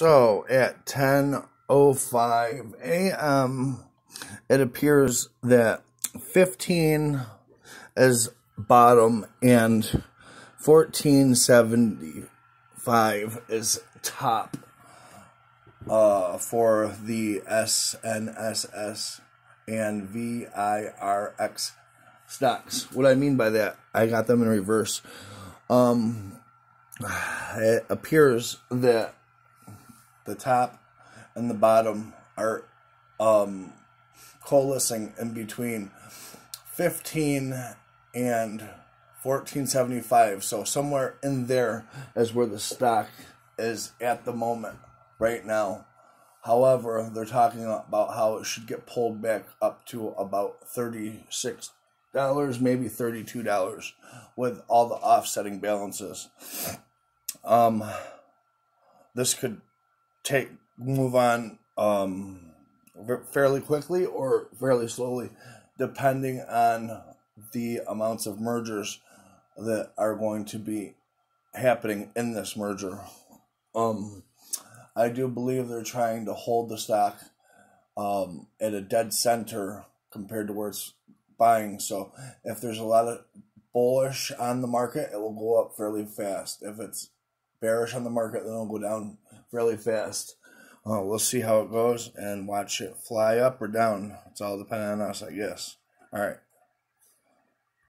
So at 10:05 a.m., it appears that 15 is bottom and 1475 is top uh, for the SNSS and VIRX stocks. What I mean by that, I got them in reverse. Um, it appears that the top and the bottom are um, coalescing in between 15 and 1475 so somewhere in there is where the stock is at the moment right now. However they're talking about how it should get pulled back up to about 36 dollars maybe 32 dollars with all the offsetting balances. Um this could take move on um fairly quickly or fairly slowly depending on the amounts of mergers that are going to be happening in this merger. Um, I do believe they're trying to hold the stock um, at a dead center compared to where it's buying. So if there's a lot of bullish on the market, it will go up fairly fast. If it's bearish on the market, then it'll go down fairly fast. Uh, we'll see how it goes and watch it fly up or down. It's all dependent on us, I guess. All right.